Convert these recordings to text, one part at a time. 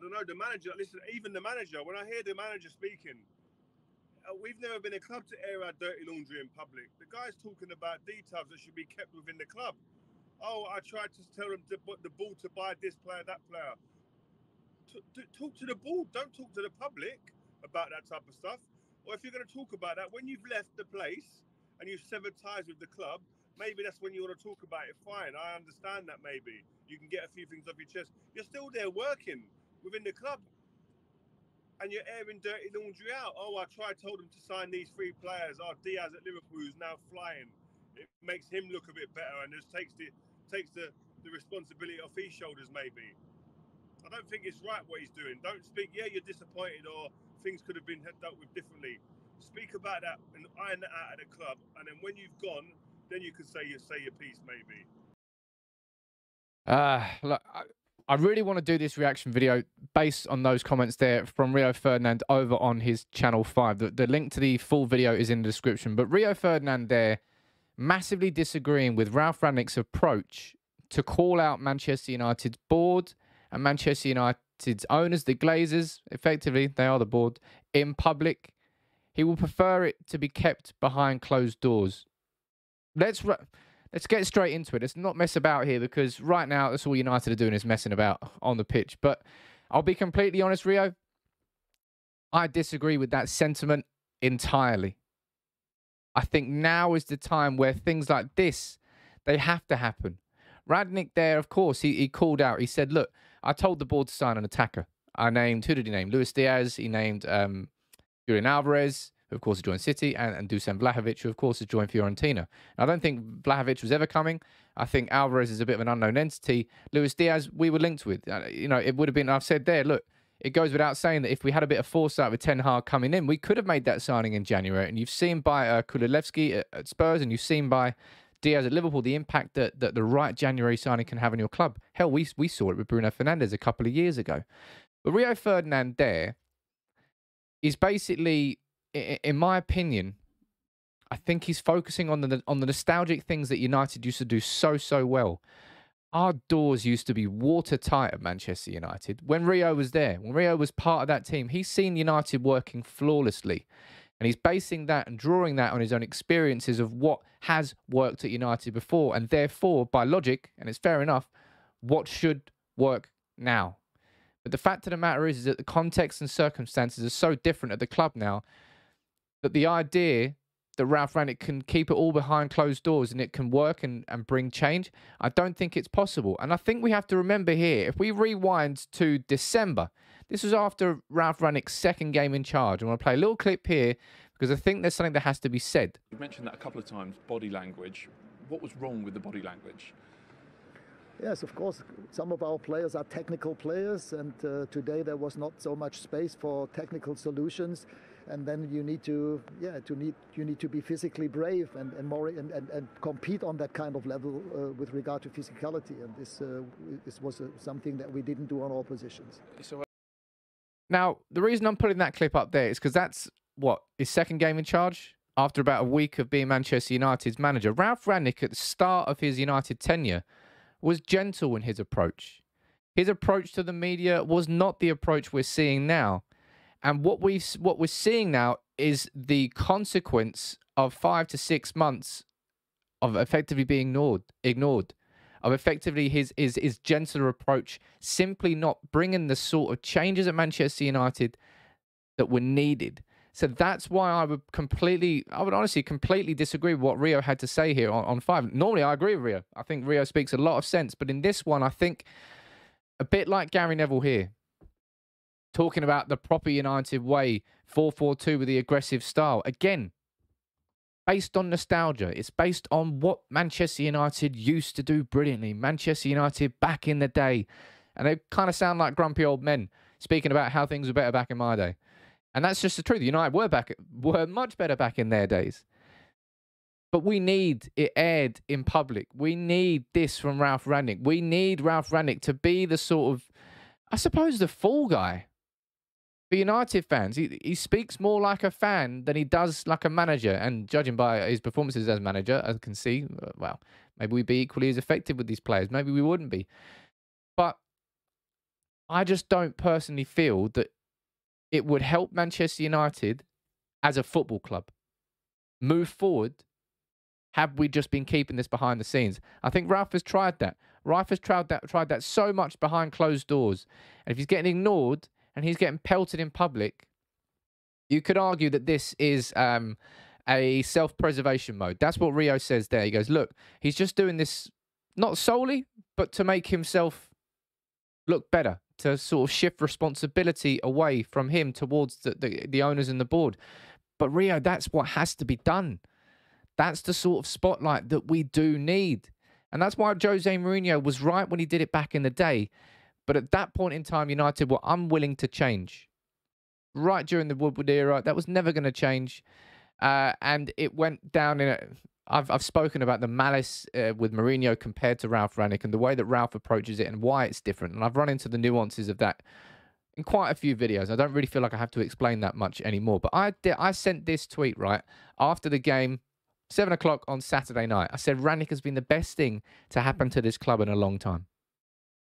I don't know, the manager, listen, even the manager, when I hear the manager speaking, uh, we've never been a club to air our dirty laundry in public. The guy's talking about details that should be kept within the club. Oh, I tried to tell them to put the ball to buy this player, that player. Talk to the board. Don't talk to the public about that type of stuff. Or if you're going to talk about that, when you've left the place and you've severed ties with the club, maybe that's when you want to talk about it. Fine, I understand that. Maybe you can get a few things off your chest. You're still there working within the club, and you're airing dirty laundry out. Oh, I tried, told him to sign these three players. Oh, Diaz at Liverpool is now flying. It makes him look a bit better, and just takes the takes the the responsibility off his shoulders. Maybe I don't think it's right what he's doing. Don't speak. Yeah, you're disappointed, or things could have been dealt with differently. Speak about that and iron that out at the club, and then when you've gone, then you can say you say your piece, maybe. Uh, look, I, I really want to do this reaction video based on those comments there from Rio Ferdinand over on his channel five. The, the link to the full video is in the description. But Rio Ferdinand there massively disagreeing with Ralf Rangnick's approach to call out Manchester United's board and Manchester United's owners, the Glazers, effectively, they are the board, in public. He will prefer it to be kept behind closed doors. Let's let's get straight into it. Let's not mess about here because right now that's all United are doing is messing about on the pitch. But I'll be completely honest, Rio. I disagree with that sentiment entirely. I think now is the time where things like this they have to happen. Rangnick there, of course, he, he called out. He said, "Look, I told the board to sign an attacker. I named who did he name? Luis Diaz. He named um, Julian Alvarez, who of course has joined City, and, and Dusan Vlahovic, who of course has joined Fiorentina. I don't think Vlahovic was ever coming. I think Alvarez is a bit of an unknown entity. Luis Diaz, we were linked with. Uh, you know, it would have been. I've said there, look, it goes without saying that if we had a bit of foresight with Ten Hag coming in, we could have made that signing in January. And you've seen by uh, Kulusevski at, at Spurs, and you've seen by Diaz at Liverpool the impact that, that the right January signing can have on your club. Hell, we we saw it with Bruno Fernandes a couple of years ago. But Rio Ferdinand there is basically, in my opinion, I think he's focusing on the on the nostalgic things that United used to do so so well. Our doors used to be watertight at Manchester United when Rio was there. When Rio was part of that team, he's seen United working flawlessly. And he's basing that and drawing that on his own experiences of what has worked at United before. And therefore, by logic, and it's fair enough, what should work now. But the fact of the matter is, is that the context and circumstances are so different at the club now that the idea that Ralf Rangnick can keep it all behind closed doors and it can work and, and bring change, I don't think it's possible. And I think we have to remember here, if we rewind to December, this was after Ralf Rangnick's second game in charge. I want to play a little clip here because I think there's something that has to be said. You've mentioned that a couple of times, body language. What was wrong with the body language? Yes, of course. Some of our players are technical players, and uh, today there was not so much space for technical solutions. And then you need to, yeah, to need you need to be physically brave and, and more and, and, and compete on that kind of level uh, with regard to physicality. And this uh, this was uh, something that we didn't do on all positions. So, now the reason I'm putting that clip up there is because that's what his second game in charge after about a week of being Manchester United's manager. Ralf Rangnick at the start of his United tenure was gentle in his approach. His approach to the media was not the approach we're seeing now. And what we what we're seeing now is the consequence of 5 to 6 months of effectively being ignored, ignored. Of effectively his, his his gentler approach, simply not bringing the sort of changes at Manchester United that were needed. So that's why I would completely, I would honestly completely disagree with what Rio had to say here on, on five. Normally, I agree with Rio. I think Rio speaks a lot of sense. But in this one, I think a bit like Gary Neville here, talking about the proper United way, 4 4 2 with the aggressive style. Again, based on nostalgia. It's based on what Manchester United used to do brilliantly. Manchester United back in the day. And they kind of sound like grumpy old men speaking about how things were better back in my day. And that's just the truth. United were back were much better back in their days. But we need it aired in public. We need this from Ralf Rangnick. We need Ralf Rangnick to be the sort of, I suppose, the fall guy for United fans. He, he speaks more like a fan than he does like a manager. And judging by his performances as manager, I can see, uh, well, maybe we'd be equally as effective with these players. Maybe we wouldn't be. But I just don't personally feel that it would help Manchester United as a football club move forward have we just been keeping this behind the scenes? I think Ralf has tried that. Ralf has tried that tried that so much behind closed doors. And if he's getting ignored and he's getting pelted in public, you could argue that this is um, a self-preservation mode. That's what Rio says there. He goes, look, he's just doing this not solely, but to make himself look better, to sort of shift responsibility away from him towards the, the, the owners and the board. But Rio, that's what has to be done. That's the sort of spotlight that we do need. And that's why Jose Mourinho was right when he did it back in the day. But at that point in time, United were unwilling to change. Right during the Woodward era, that was never going to change. Uh, and it went down in a. I've, I've spoken about the malice uh, with Mourinho compared to Ralf Rangnick and the way that Ralf approaches it and why it's different. And I've run into the nuances of that in quite a few videos. I don't really feel like I have to explain that much anymore. But I, I sent this tweet, right, after the game Seven o'clock on Saturday night. I said Rangnick has been the best thing to happen to this club in a long time.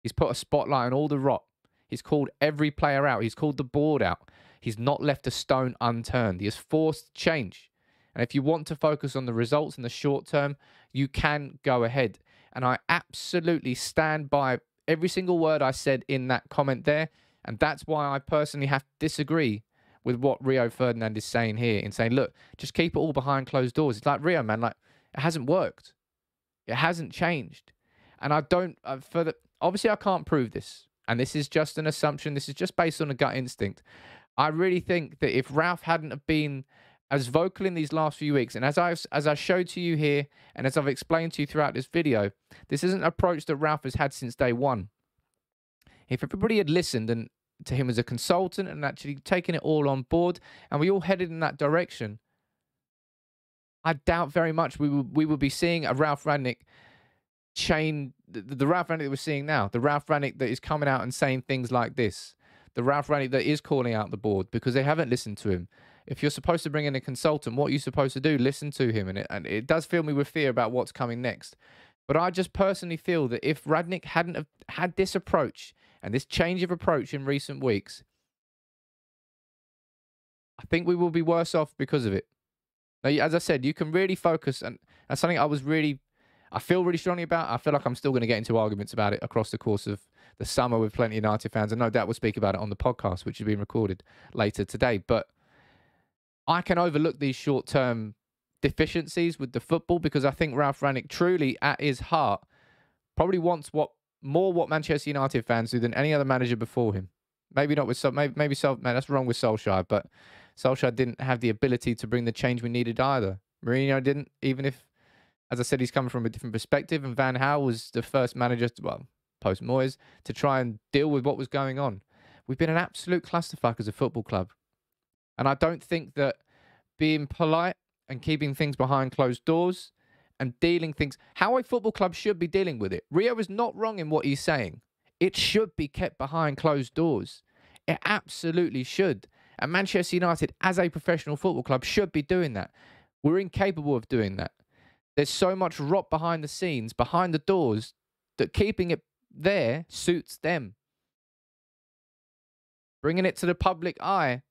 He's put a spotlight on all the rot. He's called every player out. He's called the board out. He's not left a stone unturned. He has forced change. And if you want to focus on the results in the short term, you can go ahead. And I absolutely stand by every single word I said in that comment there. And that's why I personally have to disagree with what Rio Ferdinand is saying here in saying, look, just keep it all behind closed doors. It's like Rio, man, like it hasn't worked. It hasn't changed. And I don't, uh, for the, obviously, I can't prove this. And this is just an assumption. This is just based on a gut instinct. I really think that if Ralf hadn't have been as vocal in these last few weeks, and as I as I showed to you here, and as I've explained to you throughout this video, this isn't an approach that Ralf has had since day one. If everybody had listened and to him as a consultant and actually taking it all on board, and we all headed in that direction. I doubt very much we will we will be seeing a Ralf Rangnick chain the, the Ralf Rangnick that we're seeing now, the Ralf Rangnick that is coming out and saying things like this, the Ralf Rangnick that is calling out the board because they haven't listened to him. If you're supposed to bring in a consultant, what are you supposed to do? Listen to him, and it and it does fill me with fear about what's coming next. But I just personally feel that if Rangnick hadn't have had this approach and this change of approach in recent weeks, I think we will be worse off because of it. Now, as I said, you can really focus, and that's something I was really, I feel really strongly about. I feel like I'm still going to get into arguments about it across the course of the summer with plenty of United fans, and no doubt we'll speak about it on the podcast, which is being recorded later today. But I can overlook these short term deficiencies with the football because I think Ralf Rangnick truly, at his heart, probably wants what more what Manchester United fans do than any other manager before him. Maybe not with maybe maybe Sol, man, that's wrong with Solskjaer, but Solskjaer didn't have the ability to bring the change we needed either. Mourinho didn't, even if, as I said, he's coming from a different perspective. And Van Gaal was the first manager, to, well, post Moyes, to try and deal with what was going on. We've been an absolute clusterfuck as a football club, and I don't think that being polite and keeping things behind closed doors and dealing things how a football club should be dealing with it. Rio is not wrong in what he's saying. It should be kept behind closed doors. It absolutely should. And Manchester United, as a professional football club, should be doing that. We're incapable of doing that. There's so much rot behind the scenes, behind the doors, that keeping it there suits them. Bringing it to the public eye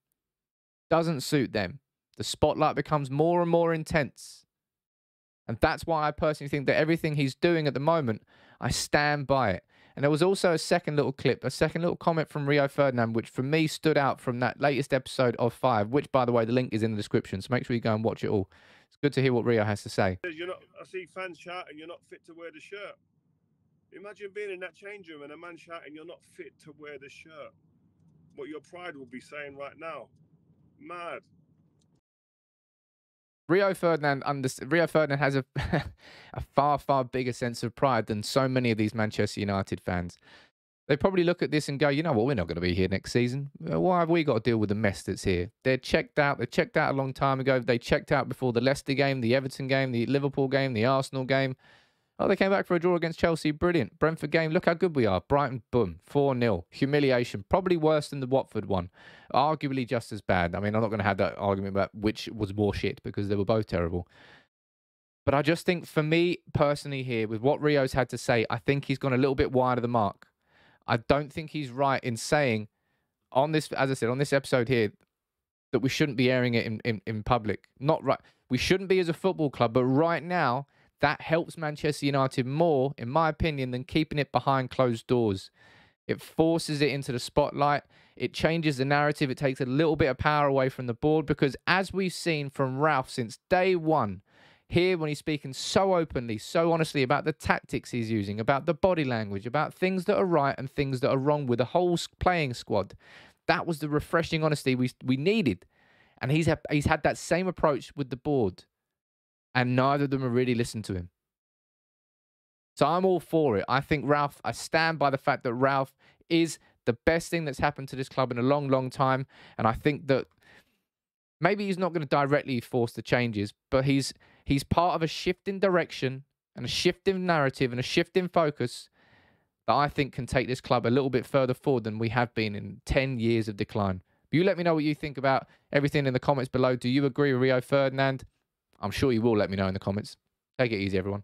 doesn't suit them. The spotlight becomes more and more intense. And that's why I personally think that everything he's doing at the moment, I stand by it. And there was also a second little clip, a second little comment from Rio Ferdinand, which for me stood out from that latest episode of Five, which, by the way, the link is in the description. So make sure you go and watch it all. Good to hear what Rio has to say. You're not, I see fans shouting, you're not fit to wear the shirt. Imagine being in that change room and a man shouting, you're not fit to wear the shirt. What your pride will be saying right now. Mad. Rio Ferdinand under, Rio Ferdinand has a a far far bigger sense of pride than so many of these Manchester United fans. They probably look at this and go, you know what, we're not going to be here next season. Uh, why have we got to deal with the mess that's here? They're checked out. They checked out a long time ago. They checked out before the Leicester game, the Everton game, the Liverpool game, the Arsenal game. Oh, they came back for a draw against Chelsea. Brilliant. Brentford game. Look how good we are. Brighton, boom. 4 0. Humiliation. Probably worse than the Watford one. Arguably just as bad. I mean, I'm not going to have that argument about which was more shit because they were both terrible. But I just think for me personally here, with what Rio's had to say, I think he's gone a little bit wide of the mark. I don't think he's right in saying on this, as I said, on this episode here, that we shouldn't be airing it in, in, in public. Not right. We shouldn't be as a football club, but right now, that helps Manchester United more, in my opinion, than keeping it behind closed doors. It forces it into the spotlight. It changes the narrative. It takes a little bit of power away from the board because, as we've seen from Ralf since day one, here when he's speaking so openly, so honestly about the tactics he's using, about the body language, about things that are right and things that are wrong with the whole playing squad. That was the refreshing honesty we we needed, and he's had, he's had that same approach with the board, and neither of them have really listened to him. So I'm all for it. I think Ralf. I stand by the fact that Ralf is the best thing that's happened to this club in a long, long time, and I think that maybe he's not going to directly force the changes, but he's he's part of a shift in direction and a shift in narrative and a shift in focus that I think can take this club a little bit further forward than we have been in 10 years of decline. But you let me know what you think about everything in the comments below. Do you agree with Rio Ferdinand? I'm sure you will let me know in the comments. Take it easy, everyone.